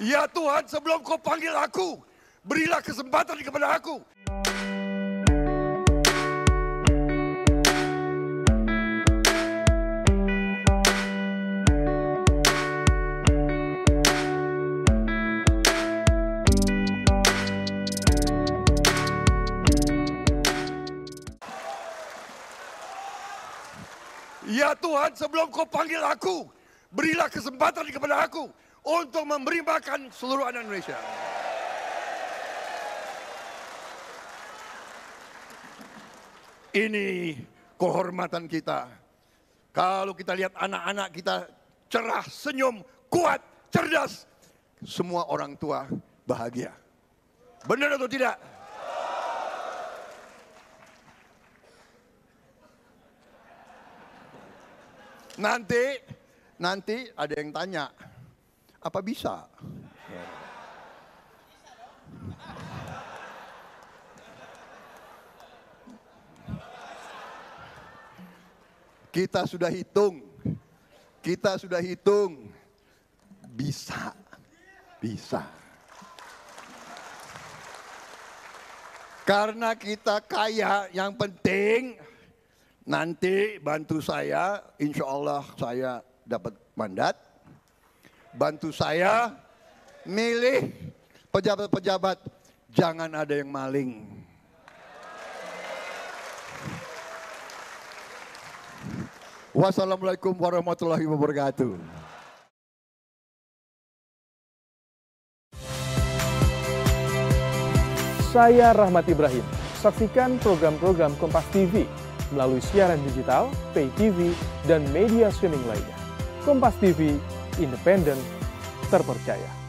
Ya Tuhan, sebelum kau panggil aku, berilah kesempatan kepada aku. Ya Tuhan, sebelum kau panggil aku, berilah kesempatan kepada aku untuk memberi makan seluruh anak Indonesia. Ini kehormatan kita. Kalau kita lihat anak-anak kita cerah, senyum, kuat, cerdas, semua orang tua bahagia. Benar atau tidak? Nanti, nanti ada yang tanya, apa bisa? Kita sudah hitung, kita sudah hitung, bisa, bisa. Karena kita kaya, yang penting nanti bantu saya, insya Allah saya dapat mandat. Bantu saya milih pejabat-pejabat, jangan ada yang maling. Wassalamualaikum warahmatullahi wabarakatuh. Saya Rahmat Ibrahim. Saksikan program-program Kompas TV melalui siaran digital, pay TV, dan media streaming lainnya. Kompas TV, independen, terpercaya.